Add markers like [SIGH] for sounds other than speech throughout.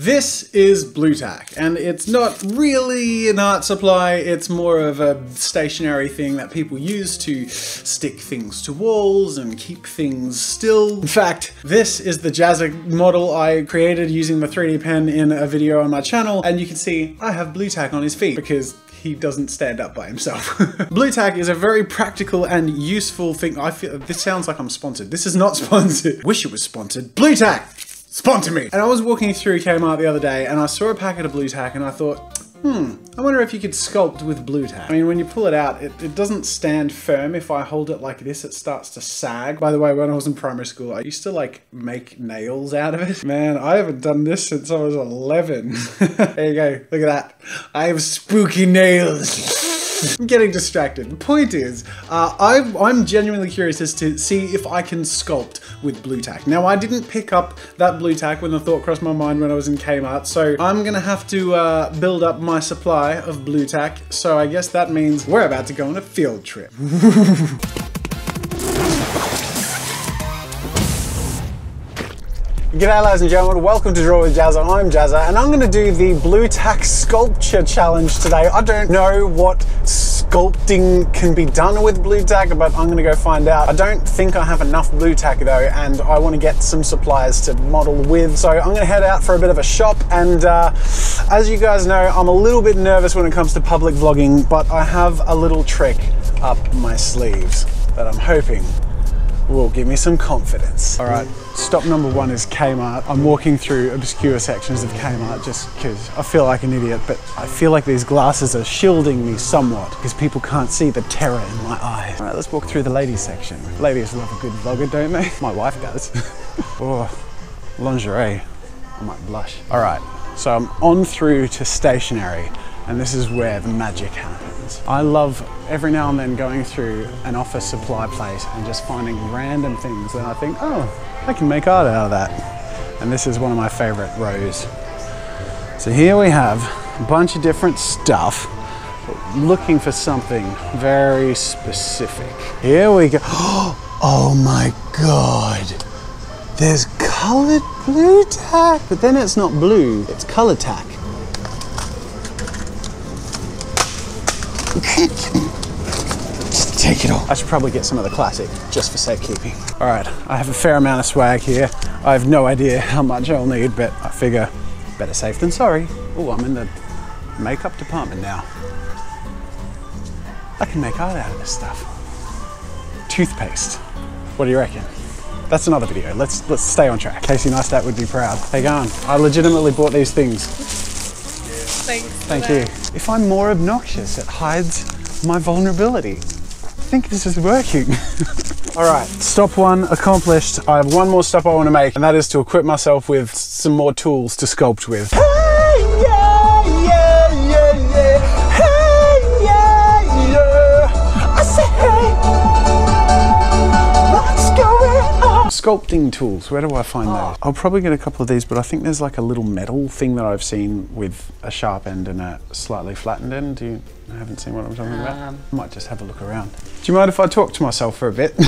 This is Blu Tack, and it's not really an art supply, it's more of a stationary thing that people use to stick things to walls and keep things still. In fact, this is the Jazza model I created using the 3D pen in a video on my channel, and you can see I have Blu Tack on his feet because he doesn't stand up by himself. [LAUGHS] Blu Tack is a very practical and useful thing. I feel this sounds like I'm sponsored. This is not [LAUGHS] sponsored. Wish it was sponsored. Blu Tack! Sponsor me! And I was walking through Kmart the other day and I saw a packet of blue Tack and I thought, hmm, I wonder if you could sculpt with blue Tack. I mean, when you pull it out, it, it doesn't stand firm. If I hold it like this, it starts to sag. By the way, when I was in primary school, I used to like make nails out of it. [LAUGHS] Man, I haven't done this since I was 11. [LAUGHS] there you go, look at that. I have spooky nails. I'm [LAUGHS] getting distracted. The point is, uh, I'm, I'm genuinely curious as to see if I can sculpt with Blu Tack. Now, I didn't pick up that Blu Tack when the thought crossed my mind when I was in Kmart, so I'm gonna have to uh, build up my supply of Blu Tack, so I guess that means we're about to go on a field trip. [LAUGHS] G'day ladies and gentlemen, welcome to Draw with Jazza. I'm Jazza and I'm going to do the blue Tack Sculpture Challenge today. I don't know what sculpting can be done with blue Tack, but I'm going to go find out. I don't think I have enough blue Tack though and I want to get some supplies to model with. So I'm going to head out for a bit of a shop and uh, as you guys know, I'm a little bit nervous when it comes to public vlogging, but I have a little trick up my sleeves that I'm hoping will give me some confidence. All right, stop number one is Kmart. I'm walking through obscure sections of Kmart just because I feel like an idiot, but I feel like these glasses are shielding me somewhat because people can't see the terror in my eyes. All right, let's walk through the ladies section. Ladies love a good vlogger, don't they? [LAUGHS] My wife does. [LAUGHS] oh, lingerie. I might blush. All right, so I'm on through to stationery and this is where the magic happens. I love every now and then going through an office supply place and just finding random things and I think, oh, I can make art out of that. And this is one of my favorite rows. So here we have a bunch of different stuff, looking for something very specific. Here we go. [GASPS] Oh my God. There's colored blue Tack, but then it's not blue, it's color tack. Take it all. I should probably get some of the classic just for safekeeping. All right, I have a fair amount of swag here. I have no idea how much I'll need, but I figure better safe than sorry. Oh, I'm in the makeup department now. I can make art out of this stuff. Toothpaste. What do you reckon? That's another video. Let's let's stay on track. Casey Neistat would be proud. You going? I legitimately bought these things. Thanks. Thank you. If I'm more obnoxious, it hides my vulnerability. I think this is working. [LAUGHS] All right, stop one accomplished. I have one more stop I want to make, and that is to equip myself with some more tools to sculpt with. Sculpting tools, where do I find those? I'll probably get a couple of these, but I think there's like a little metal thing that I've seen with a sharp end and a slightly flattened end. Do you I haven't seen what I'm talking about? Um, I might just have a look around. Do you mind if I talk to myself for a bit? [LAUGHS]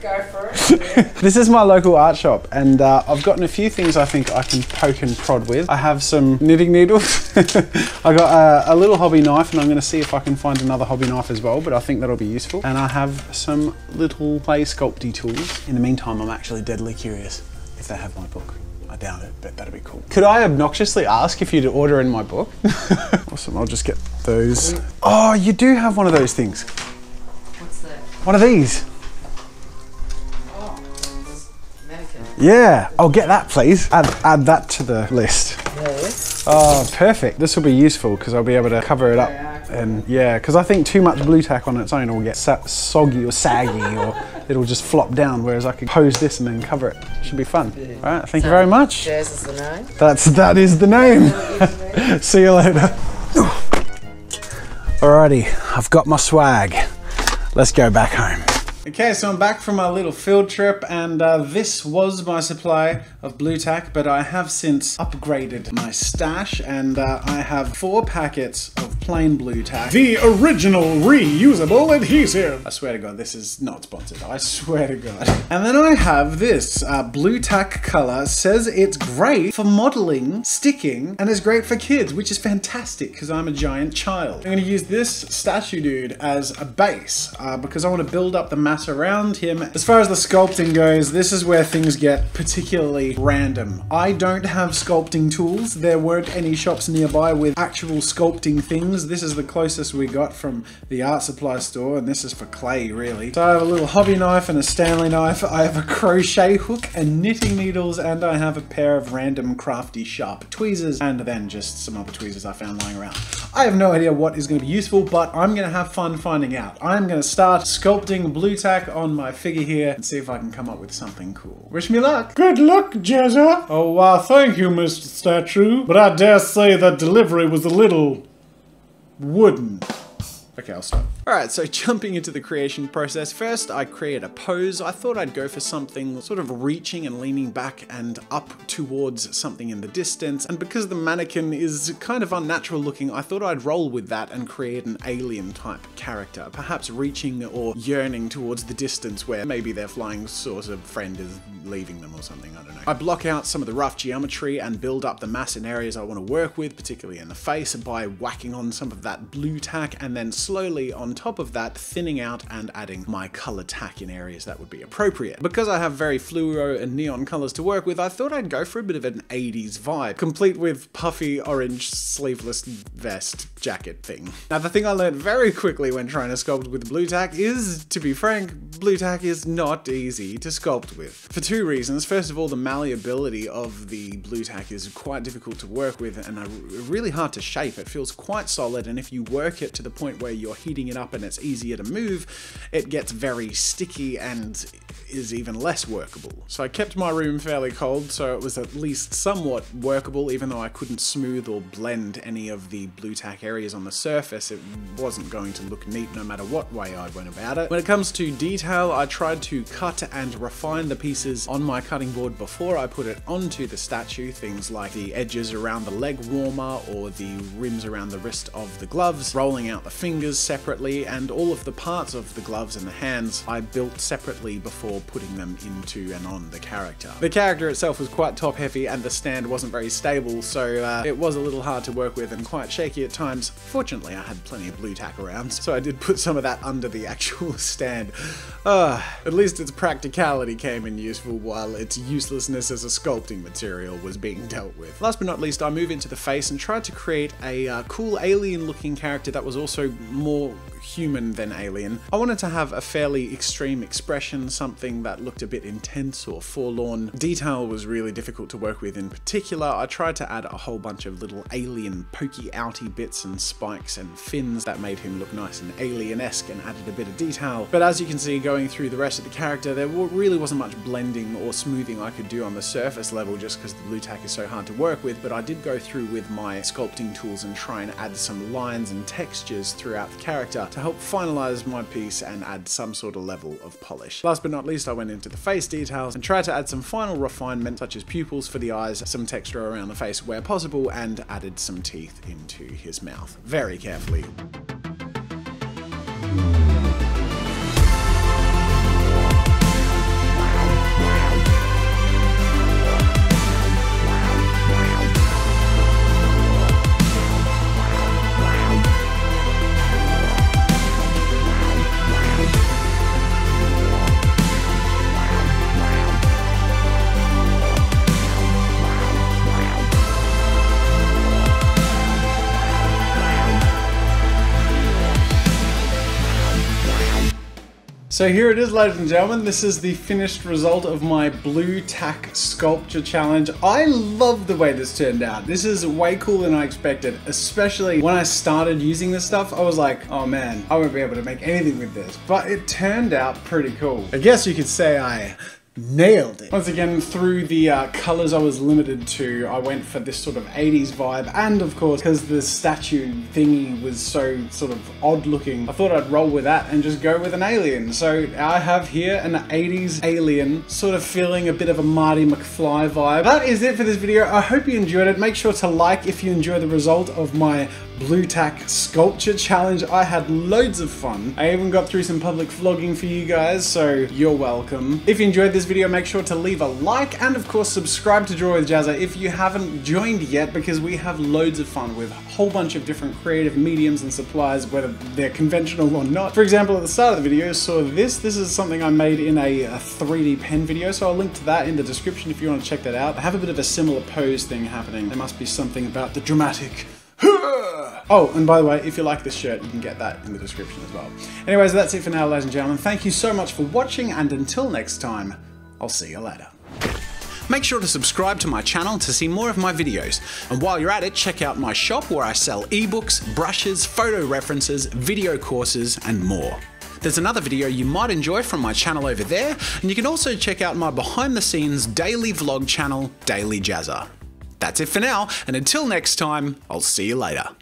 Go, for it. [LAUGHS] this is my local art shop and uh, I've gotten a few things I think I can poke and prod with. I have some knitting needles. [LAUGHS] I got a, a little hobby knife and I'm going to see if I can find another hobby knife as well, but I think that'll be useful. And I have some little clay sculpty tools. In the meantime, I'm actually deadly curious if they have my book. I doubt it, but that'd be cool. Could I obnoxiously ask if you'd order in my book? [LAUGHS] awesome, I'll just get those. Oh, you do have one of those things. What's that? One of these. Yeah, I'll get that please. Add, add that to the list. Oh, perfect. This will be useful because I'll be able to cover it up. And yeah, because I think too much Blu Tack on its own will get soggy or saggy or it'll just flop down. Whereas I can pose this and then cover it. Should be fun. All right, thank you very much. Jazz is the name. That's that is the name. [LAUGHS] [LAUGHS] See you later. Alrighty, I've got my swag. Let's go back home. Okay, so I'm back from my little field trip, and uh, this was my supply of Blu Tack, but I have since upgraded my stash, and uh, I have four packets of plain blue tack. The original reusable adhesive. I swear to God, this is not sponsored. I swear to God. And then I have this uh, blue tack color. Says it's great for modeling, sticking, and is great for kids, which is fantastic because I'm a giant child. I'm gonna use this statue dude as a base uh, because I want to build up the mass around him. As far as the sculpting goes, this is where things get particularly random. I don't have sculpting tools. There weren't any shops nearby with actual sculpting things. This is the closest we got from the art supply store, and this is for clay, really. So I have a little hobby knife and a Stanley knife. I have a crochet hook and knitting needles, and I have a pair of random crafty sharp tweezers, and then just some other tweezers I found lying around. I have no idea what is going to be useful, but I'm going to have fun finding out. I'm going to start sculpting blue tack on my figure here and see if I can come up with something cool. Wish me luck. Good luck, Jazza. Oh, wow, thank you, Mr. Statue. But I dare say that delivery was a little wooden. Okay, I'll stop. Alright, so jumping into the creation process, first I create a pose. I thought I'd go for something sort of reaching and leaning back and up towards something in the distance, and because the mannequin is kind of unnatural looking, I thought I'd roll with that and create an alien type character, perhaps reaching or yearning towards the distance where maybe their flying saucer friend is leaving them or something, I don't know. I block out some of the rough geometry and build up the mass in areas I want to work with, particularly in the face, by whacking on some of that blue tack and then slowly on top of that thinning out and adding my color tack in areas that would be appropriate. Because I have very fluoro and neon colors to work with, I thought I'd go for a bit of an 80s vibe, complete with puffy orange sleeveless vest jacket thing. Now the thing I learned very quickly when trying to sculpt with blue tack is, to be frank, blue tack is not easy to sculpt with. For two reasons. First of all, the malleability of the blue tack is quite difficult to work with and really hard to shape. It feels quite solid and if you work it to the point where you're heating it up and it's easier to move, it gets very sticky and is even less workable. So I kept my room fairly cold so it was at least somewhat workable even though I couldn't smooth or blend any of the blue tack areas on the surface. It wasn't going to look neat no matter what way I went about it. When it comes to detail, I tried to cut and refine the pieces on my cutting board before I put it onto the statue, things like the edges around the leg warmer or the rims around the wrist of the gloves, rolling out the fingers separately, and all of the parts of the gloves and the hands I built separately before putting them into and on the character. The character itself was quite top heavy and the stand wasn't very stable, so uh, it was a little hard to work with and quite shaky at times. Fortunately, I had plenty of blue tack around, so I did put some of that under the [LAUGHS] actual stand. Uh, at least its practicality came in useful while its uselessness as a sculpting material was being dealt with. Last but not least, I move into the face and tried to create a uh, cool alien looking character that was also more human than alien. I wanted to have a fairly extreme expression, something that looked a bit intense or forlorn. Detail was really difficult to work with in particular. I tried to add a whole bunch of little alien pokey outy bits and spikes and fins that made him look nice and alien-esque and added a bit of detail. But as you can see going through the rest of the character, there really wasn't much blending or smoothing I could do on the surface level just because the blue tack is so hard to work with, but I did go through with my sculpting tools and try and add some lines and textures throughout the character to help finalize my piece and add some sort of level of polish. Last but not least, I went into the face details and tried to add some final refinement such as pupils for the eyes, some texture around the face where possible, and added some teeth into his mouth. Very carefully. So here it is, ladies and gentlemen. This is the finished result of my blue tack sculpture challenge. I love the way this turned out. This is way cooler than I expected, especially when I started using this stuff. I was like, oh man, I won't be able to make anything with this. But it turned out pretty cool. I guess you could say I nailed it. Once again, through the uh, colors I was limited to, I went for this sort of 80s vibe. And of course, because the statue thingy was so sort of odd looking, I thought I'd roll with that and just go with an alien. So I have here an 80s alien, sort of feeling a bit of a Marty McFly vibe. That is it for this video. I hope you enjoyed it. Make sure to like if you enjoy the result of my blue Tack sculpture challenge. I had loads of fun. I even got through some public vlogging for you guys, so you're welcome. If you enjoyed this video, make sure to leave a like and of course subscribe to Draw with Jazza if you haven't joined yet because we have loads of fun with a whole bunch of different creative mediums and supplies, whether they're conventional or not. For example, at the start of the video, saw this. This is something I made in a, a 3D pen video, so I'll link to that in the description if you want to check that out. I have a bit of a similar pose thing happening. There must be something about the dramatic [LAUGHS] Oh, and by the way, if you like this shirt, you can get that in the description as well. Anyways, that's it for now, ladies and gentlemen. Thank you so much for watching, and until next time, I'll see you later. Make sure to subscribe to my channel to see more of my videos. And while you're at it, check out my shop where I sell ebooks, brushes, photo references, video courses, and more. There's another video you might enjoy from my channel over there, and you can also check out my behind the scenes daily vlog channel, Daily Jazza. That's it for now, and until next time, I'll see you later.